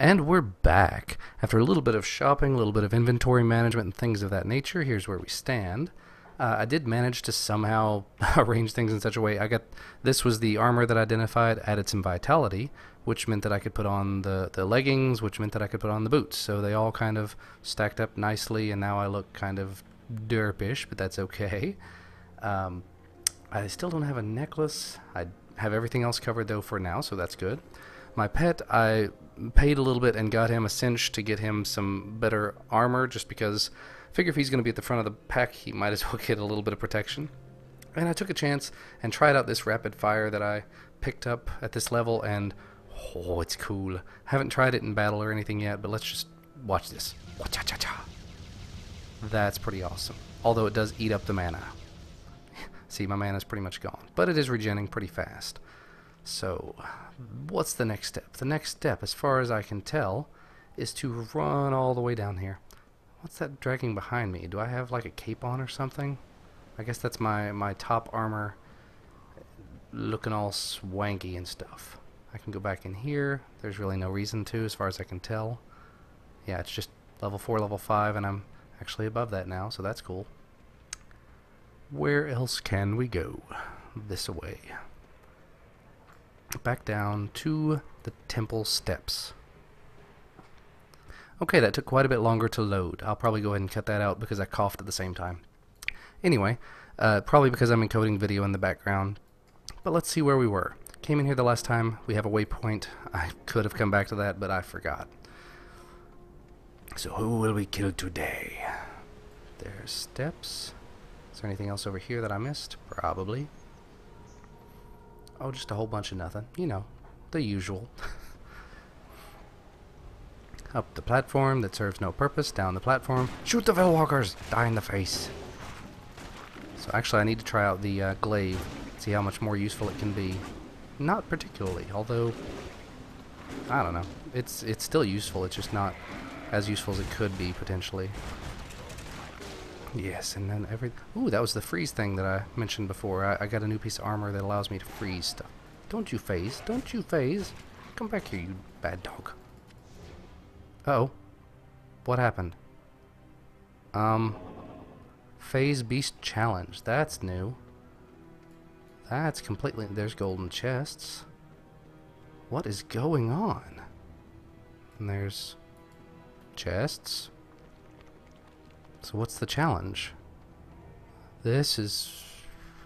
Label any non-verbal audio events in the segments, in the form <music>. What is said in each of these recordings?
And we're back. After a little bit of shopping, a little bit of inventory management, and things of that nature, here's where we stand. Uh, I did manage to somehow <laughs> arrange things in such a way. I got this was the armor that I identified, added some vitality, which meant that I could put on the, the leggings, which meant that I could put on the boots. So they all kind of stacked up nicely, and now I look kind of derpish, but that's okay. Um, I still don't have a necklace. I have everything else covered though for now, so that's good. My pet, I paid a little bit and got him a cinch to get him some better armor, just because I figure if he's going to be at the front of the pack, he might as <laughs> well get a little bit of protection. And I took a chance and tried out this rapid fire that I picked up at this level, and oh, it's cool. I Haven't tried it in battle or anything yet, but let's just watch this. That's pretty awesome. Although it does eat up the mana. <laughs> See, my mana's pretty much gone. But it is regenning pretty fast. So, what's the next step? The next step, as far as I can tell, is to run all the way down here. What's that dragging behind me? Do I have like a cape on or something? I guess that's my, my top armor looking all swanky and stuff. I can go back in here. There's really no reason to as far as I can tell. Yeah, it's just level 4, level 5, and I'm actually above that now, so that's cool. Where else can we go? This way. Back down to the temple steps. Okay, that took quite a bit longer to load. I'll probably go ahead and cut that out because I coughed at the same time. Anyway, uh, probably because I'm encoding video in the background. But let's see where we were. Came in here the last time. We have a waypoint. I could have come back to that, but I forgot. So who will we kill today? There's steps. Is there anything else over here that I missed? Probably. Oh, just a whole bunch of nothing. You know, the usual. <laughs> Up the platform that serves no purpose, down the platform. Shoot the Veilwalkers! Die in the face! So actually I need to try out the uh, glaive, see how much more useful it can be. Not particularly, although, I don't know. It's, it's still useful, it's just not as useful as it could be, potentially. Yes, and then every... Ooh, that was the freeze thing that I mentioned before. I, I got a new piece of armor that allows me to freeze stuff. Don't you phase. Don't you phase. Come back here, you bad dog. Uh oh What happened? Um... Phase Beast Challenge. That's new. That's completely... There's golden chests. What is going on? And there's... Chests. So what's the challenge? This is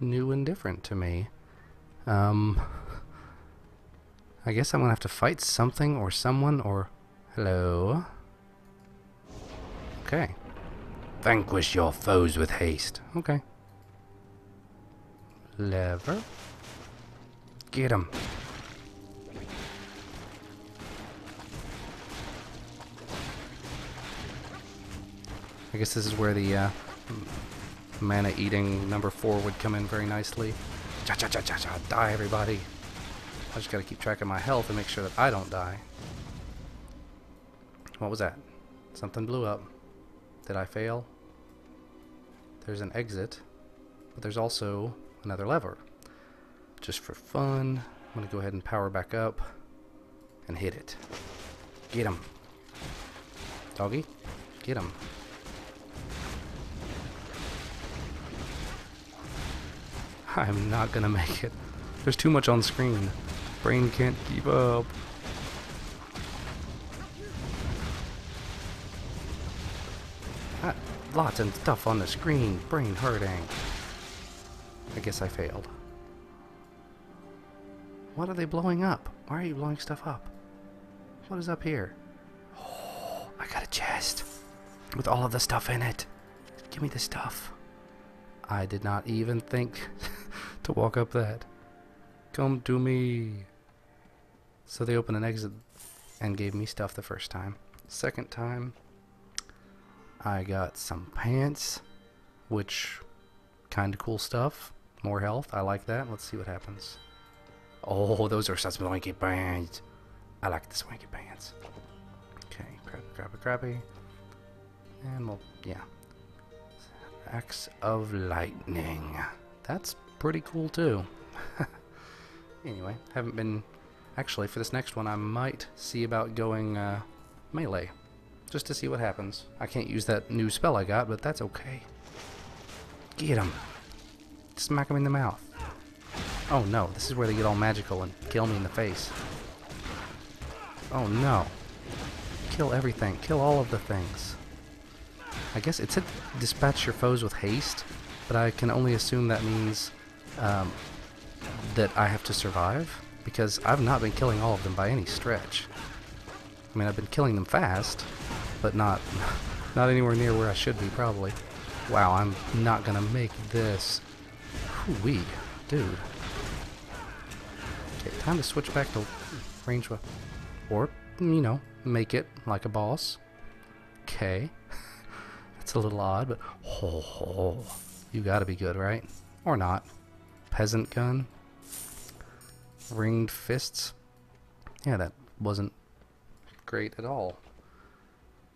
new and different to me. Um, I guess I'm gonna have to fight something or someone or... Hello? Okay. Vanquish your foes with haste. Okay. Lever. Get him. I guess this is where the uh, mana eating number four would come in very nicely. Cha cha cha cha cha, die everybody. I just gotta keep track of my health and make sure that I don't die. What was that? Something blew up. Did I fail? There's an exit, but there's also another lever. Just for fun, I'm gonna go ahead and power back up and hit it. Get him. Doggy, get him. <laughs> I'm not gonna make it. There's too much on screen. Brain can't keep up. Lots of stuff on the screen. Brain hurting. I guess I failed. What are they blowing up? Why are you blowing stuff up? What is up here? Oh, <gasps> I got a chest with all of the stuff in it. Give me the stuff. I did not even think <laughs> to walk up that. Come to me. So they opened an exit and gave me stuff the first time. Second time, I got some pants, which kind of cool stuff. More health, I like that. Let's see what happens. Oh, those are such swanky pants. I like the swanky pants. Okay, crappy, crappy, crappy. And we'll, yeah. Axe of Lightning. That's pretty cool too. <laughs> anyway, haven't been Actually, for this next one, I might see about going uh, melee. Just to see what happens. I can't use that new spell I got, but that's okay. Get him. Smack him in the mouth. Oh no, this is where they get all magical and kill me in the face. Oh no. Kill everything. Kill all of the things. I guess it said dispatch your foes with haste, but I can only assume that means um, that I have to survive, because I've not been killing all of them by any stretch. I mean, I've been killing them fast, but not <laughs> not anywhere near where I should be, probably. Wow, I'm not gonna make this. Whoo-wee, dude. Okay, time to switch back to range weapon. Or, you know, make it like a boss. Okay. <laughs> That's a little odd, but oh, you gotta be good, right? Or not. Peasant gun. Ringed fists. Yeah, that wasn't great at all.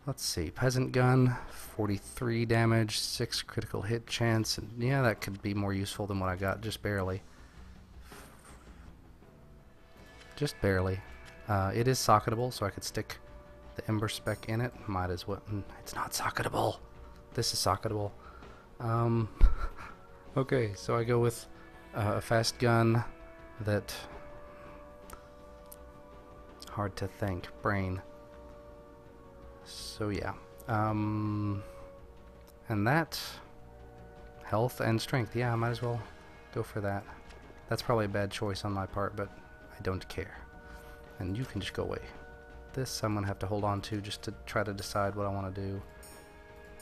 Let's see. Peasant gun, 43 damage, 6 critical hit chance. And yeah, that could be more useful than what I got, just barely. Just barely. Uh, it is socketable, so I could stick the Ember Spec in it. Might as well. Mm, it's not socketable. This is socketable. Um, <laughs> okay, so I go with uh, a fast gun that... Hard to think. Brain. So yeah. Um, and that... Health and strength. Yeah, I might as well go for that. That's probably a bad choice on my part, but I don't care. And you can just go away. This I'm to have to hold on to just to try to decide what I want to do.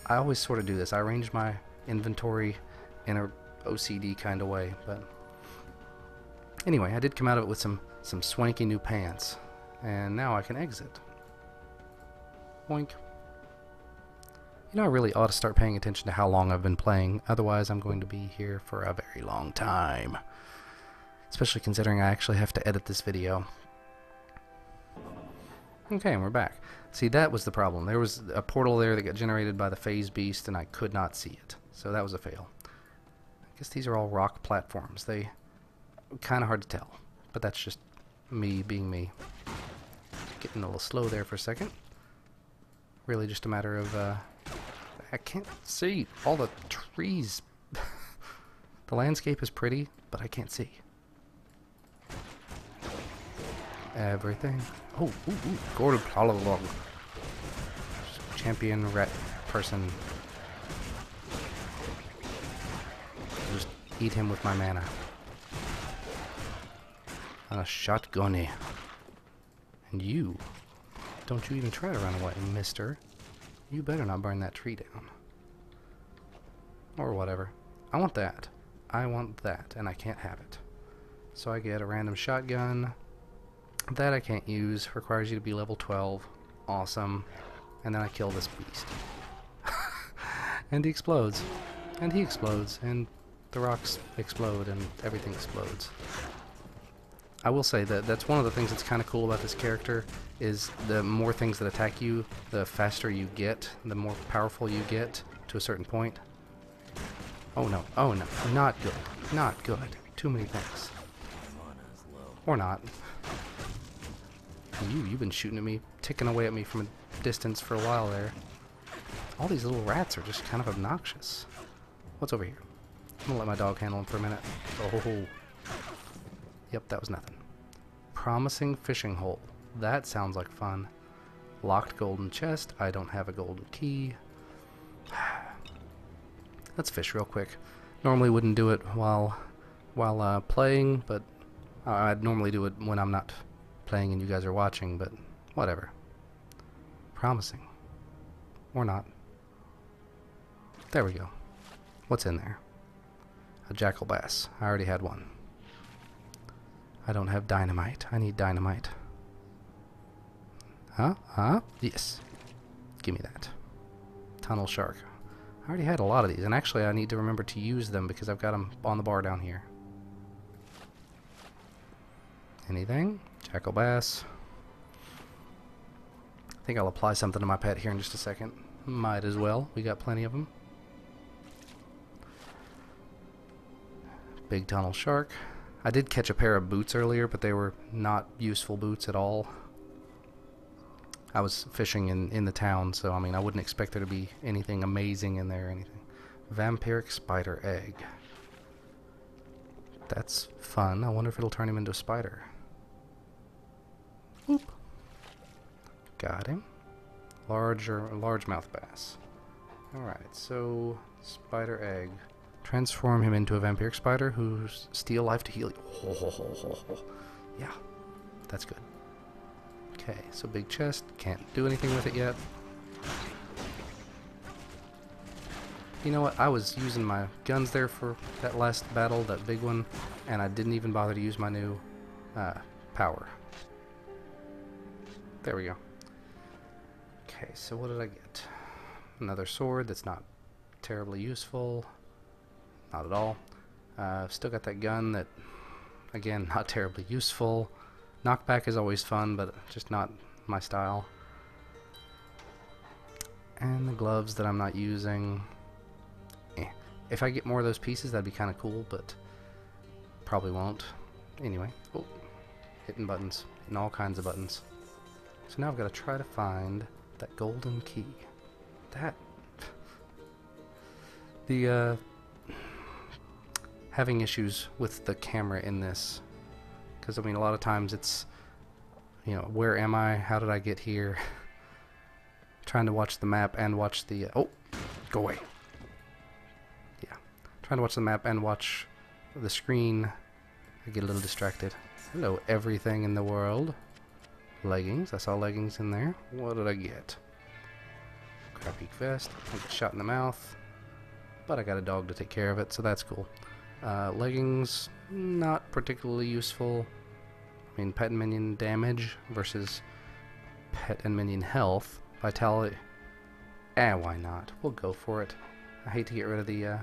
I always sort of do this. I arrange my inventory in a OCD kind of way, but anyway, I did come out of it with some some swanky new pants, and now I can exit. Boink. You know, I really ought to start paying attention to how long I've been playing, otherwise I'm going to be here for a very long time. Especially considering I actually have to edit this video. Okay, and we're back. See, that was the problem. There was a portal there that got generated by the phase beast, and I could not see it. So that was a fail. I guess these are all rock platforms. They kind of hard to tell, but that's just me being me. Getting a little slow there for a second. Really just a matter of, uh, I can't see all the trees. <laughs> the landscape is pretty, but I can't see. Everything. Oh, ooh, ooh. Gordon. Champion rat person. Just eat him with my mana. A shotgunny. And you. Don't you even try to run away, mister. You better not burn that tree down. Or whatever. I want that. I want that, and I can't have it. So I get a random shotgun. That I can't use. Requires you to be level 12. Awesome. And then I kill this beast. <laughs> and he explodes. And he explodes. And the rocks explode and everything explodes. I will say that that's one of the things that's kind of cool about this character is the more things that attack you, the faster you get, the more powerful you get to a certain point. Oh no, oh no, not good, not good. Too many things. Or not. You, you've been shooting at me, ticking away at me from a distance for a while there. All these little rats are just kind of obnoxious. What's over here? I'm gonna let my dog handle him for a minute. Oh. Yep, that was nothing. Promising fishing hole. That sounds like fun. Locked golden chest. I don't have a golden key. <sighs> Let's fish real quick. Normally wouldn't do it while while uh, playing, but I'd normally do it when I'm not playing and you guys are watching, but whatever. Promising. Or not. There we go. What's in there? A jackal bass. I already had one. I don't have dynamite. I need dynamite. Huh? Huh? Yes. Give me that. Tunnel shark. I already had a lot of these, and actually I need to remember to use them because I've got them on the bar down here. Anything? Jackal bass. I think I'll apply something to my pet here in just a second. Might as well. We got plenty of them. Big tunnel shark. I did catch a pair of boots earlier, but they were not useful boots at all. I was fishing in, in the town, so I mean, I wouldn't expect there to be anything amazing in there or anything. Vampiric spider egg. That's fun. I wonder if it'll turn him into a spider. Oop. Got him. Larger, largemouth bass. Alright, so spider egg. Transform him into a vampiric spider who's steal life to heal you. <laughs> Yeah, that's good. Okay, so big chest. Can't do anything with it yet. You know what? I was using my guns there for that last battle, that big one, and I didn't even bother to use my new uh, power. There we go. Okay, so what did I get? Another sword that's not terribly useful. Not at all. Uh, still got that gun that, again, <laughs> not terribly useful. Knockback is always fun, but just not my style. And the gloves that I'm not using. Eh. If I get more of those pieces, that'd be kind of cool, but probably won't. Anyway, oh, hitting buttons, hitting all kinds of buttons. So now I've got to try to find that golden key. That <sighs> the uh, having issues with the camera in this. Because I mean a lot of times it's you know where am I? How did I get here? <laughs> Trying to watch the map and watch the uh, oh go away. Yeah trying to watch the map and watch the screen. I get a little distracted. Hello everything in the world. Leggings I saw leggings in there. What did I get? Crappy vest I get shot in the mouth. But I got a dog to take care of it so that's cool uh, leggings not particularly useful I mean, pet and minion damage versus pet and minion health. Vitality. Eh, why not? We'll go for it. I hate to get rid of the uh,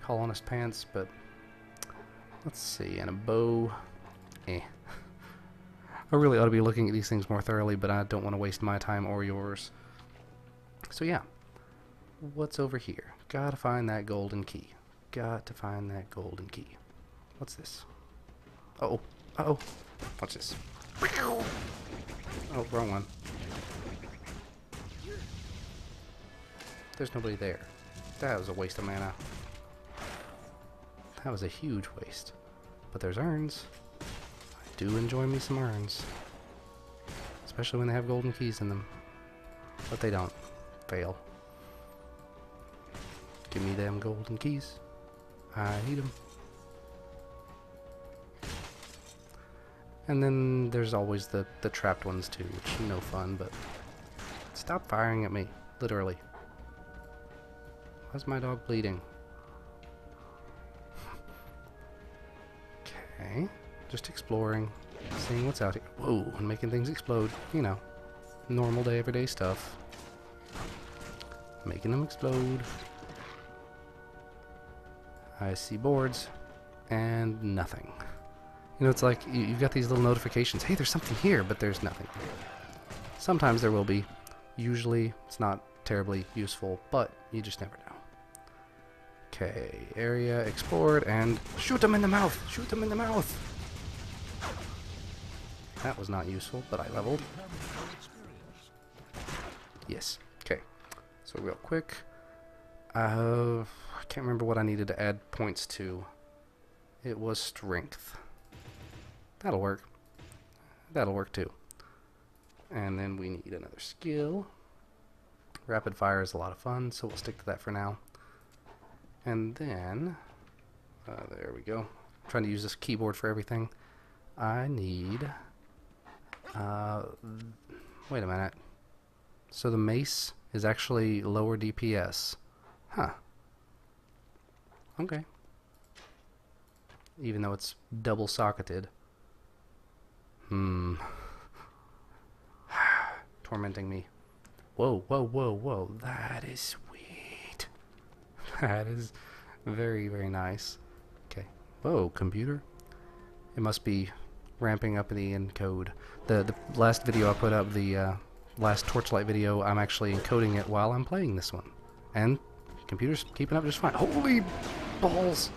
colonist pants, but let's see. And a bow. Eh. <laughs> I really ought to be looking at these things more thoroughly, but I don't want to waste my time or yours. So yeah. What's over here? Gotta find that golden key. Got to find that golden key. What's this? Uh oh. Uh oh. Watch this. Oh, wrong one. There's nobody there. That was a waste of mana. That was a huge waste. But there's urns. I do enjoy me some urns. Especially when they have golden keys in them. But they don't. Fail. Give me them golden keys. I need them. And then there's always the, the trapped ones too, which no fun, but... Stop firing at me, literally. Why's my dog bleeding? okay, just exploring, seeing what's out here. Whoa, and making things explode, you know. Normal day, everyday stuff. Making them explode. I see boards, and nothing. You know, it's like you, have got these little notifications. Hey, there's something here, but there's nothing. Sometimes there will be. Usually, it's not terribly useful, but you just never know. Okay, area explored, and shoot them in the mouth! Shoot them in the mouth! That was not useful, but I leveled. Yes. Okay. So real quick, I can't remember what I needed to add points to. It was strength. That'll work. That'll work too. And then we need another skill. Rapid fire is a lot of fun, so we'll stick to that for now. And then, uh, there we go. I'm trying to use this keyboard for everything. I need, uh, wait a minute. So the mace is actually lower DPS. Huh. Okay. Even though it's double socketed. Hmm. <sighs> Tormenting me. Whoa, whoa, whoa, whoa. That is sweet. <laughs> That is very, very nice. Okay. Whoa, computer. It must be ramping up the encode. The, the last video I put up, the uh, last Torchlight video, I'm actually encoding it while I'm playing this one. And computer's keeping up just fine. Holy balls!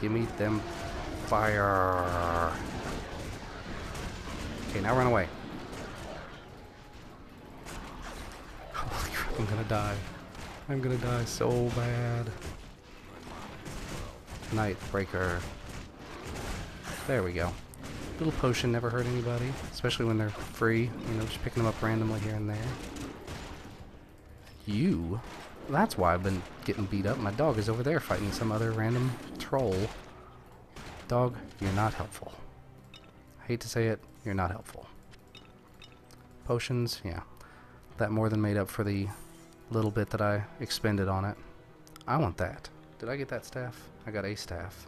Give me them fire. Okay, now run away. Holy <laughs> crap, I'm gonna die. I'm gonna die so bad. Night Breaker. There we go. Little potion never hurt anybody, especially when they're free. You know, just picking them up randomly here and there. You? That's why I've been getting beat up. My dog is over there fighting some other random troll. Dog, you're not helpful. I hate to say it, you're not helpful. Potions, yeah. That more than made up for the little bit that I expended on it. I want that. Did I get that staff? I got a staff.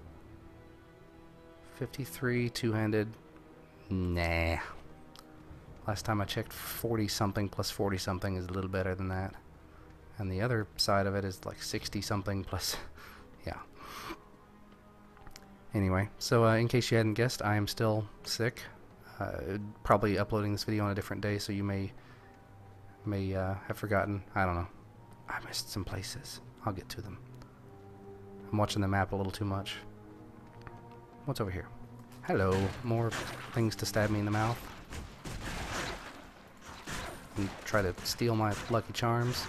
53, two-handed. Nah. Last time I checked, 40 something plus 40 something is a little better than that. And the other side of it is like 60 something plus. <laughs> yeah. Anyway, so uh, in case you hadn't guessed, I am still sick. Uh, probably uploading this video on a different day, so you may may uh, have forgotten. I don't know. I missed some places. I'll get to them. I'm watching the map a little too much. What's over here? Hello. More things to stab me in the mouth. And try to steal my lucky charms.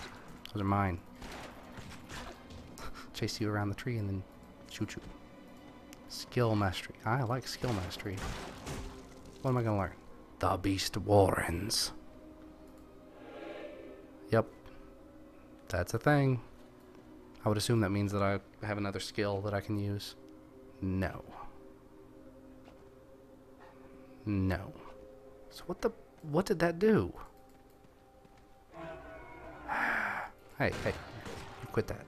Those are mine. Chase you around the tree and then shoot you. Skill mastery. I like skill mastery. What am I gonna learn? The Beast Warrens. Yep. That's a thing. I would assume that means that I have another skill that I can use. No. No. So what the... What did that do? Hey, hey. Quit that.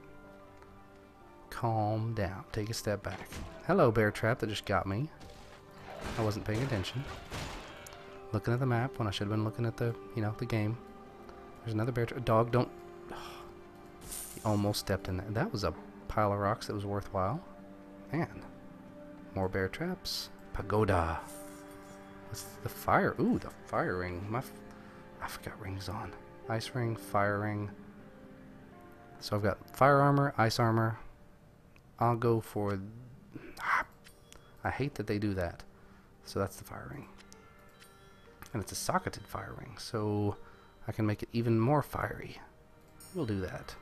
Calm down. Take a step back. Hello, bear trap that just got me. I wasn't paying attention. Looking at the map when I should have been looking at the, you know, the game. There's another bear trap. Dog, don't... <sighs> He almost stepped in there. That was a pile of rocks that was worthwhile. Man. More bear traps. Pagoda. What's the fire? Ooh, the fire ring. My I forgot rings on. Ice ring, fire ring. So I've got fire armor, ice armor. I'll go for... I hate that they do that. So that's the fire ring. And it's a socketed fire ring, so I can make it even more fiery. We'll do that.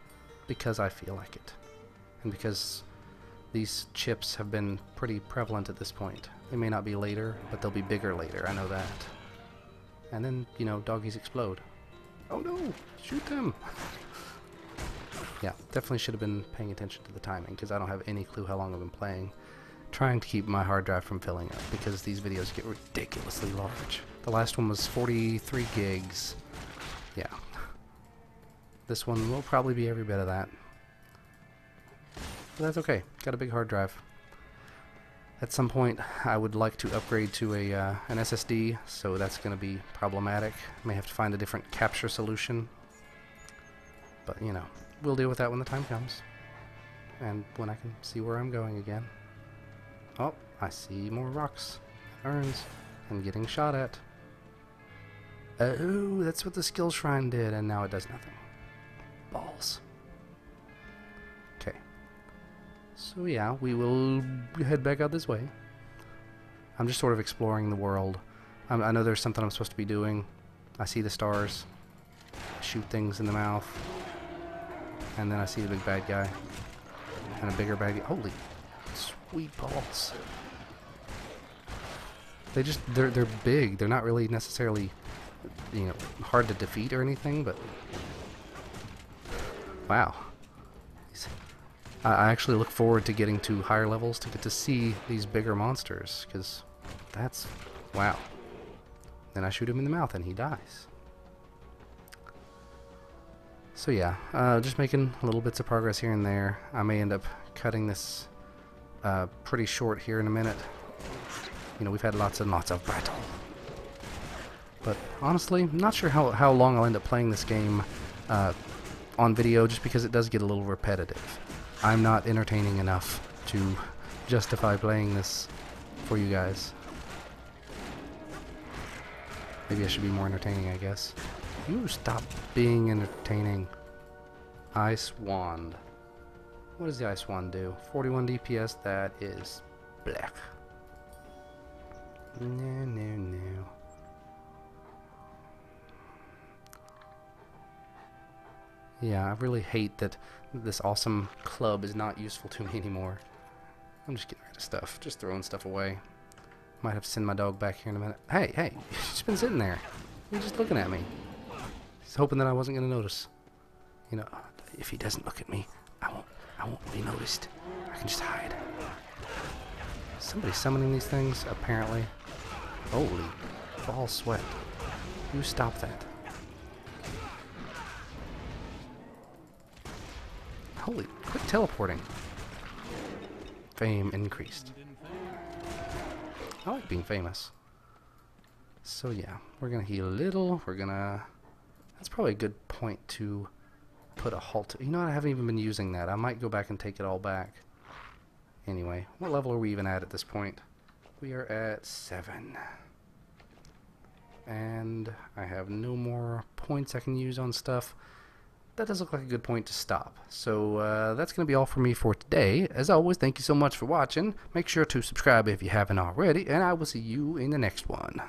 Because I feel like it. And because these chips have been pretty prevalent at this point. They may not be later, but they'll be bigger later, I know that. And then, you know, doggies explode. Oh no! Shoot them! <laughs> yeah, definitely should have been paying attention to the timing, because I don't have any clue how long I've been playing. Trying to keep my hard drive from filling up, because these videos get ridiculously large. The last one was 43 gigs. Yeah. This one will probably be every bit of that. But that's okay. Got a big hard drive. At some point, I would like to upgrade to a uh, an SSD, so that's going to be problematic. May have to find a different capture solution. But, you know, we'll deal with that when the time comes. And when I can see where I'm going again. Oh, I see more rocks. Urns. And getting shot at. Oh, that's what the skill shrine did, and now it does nothing. Balls. Okay. So yeah, we will head back out this way. I'm just sort of exploring the world. I'm, i know there's something I'm supposed to be doing. I see the stars. shoot things in the mouth. And then I see the big bad guy. And a bigger bad guy. Holy sweet balls. They just, they're, they're big. They're not really necessarily, you know, hard to defeat or anything, but... Wow. I actually look forward to getting to higher levels to get to see these bigger monsters, because that's... wow. Then I shoot him in the mouth and he dies. So yeah, uh, just making little bits of progress here and there. I may end up cutting this uh, pretty short here in a minute. You know, we've had lots and lots of battle. But honestly, not sure how, how long I'll end up playing this game uh, on video, just because it does get a little repetitive. I'm not entertaining enough to justify playing this for you guys. Maybe I should be more entertaining, I guess. You stop being entertaining. Ice Wand. What does the Ice Wand do? 41 DPS, that is black. No, no, no. Yeah, I really hate that this awesome club is not useful to me anymore. I'm just getting rid of stuff, just throwing stuff away. Might have to send my dog back here in a minute. Hey, hey, <laughs> she's been sitting there. You're just looking at me. He's hoping that I wasn't going to notice. You know, if he doesn't look at me, I won't, I won't be noticed. I can just hide. Somebody summoning these things, apparently. Holy ball sweat. You stop that. Holy, quit teleporting. Fame increased. I like being famous. So yeah, we're gonna heal a little. We're gonna... That's probably a good point to put a halt. To. You know I haven't even been using that. I might go back and take it all back. Anyway, what level are we even at at this point? We are at 7. And I have no more points I can use on stuff that does look like a good point to stop. So uh, that's going to be all for me for today. As always, thank you so much for watching. Make sure to subscribe if you haven't already, and I will see you in the next one.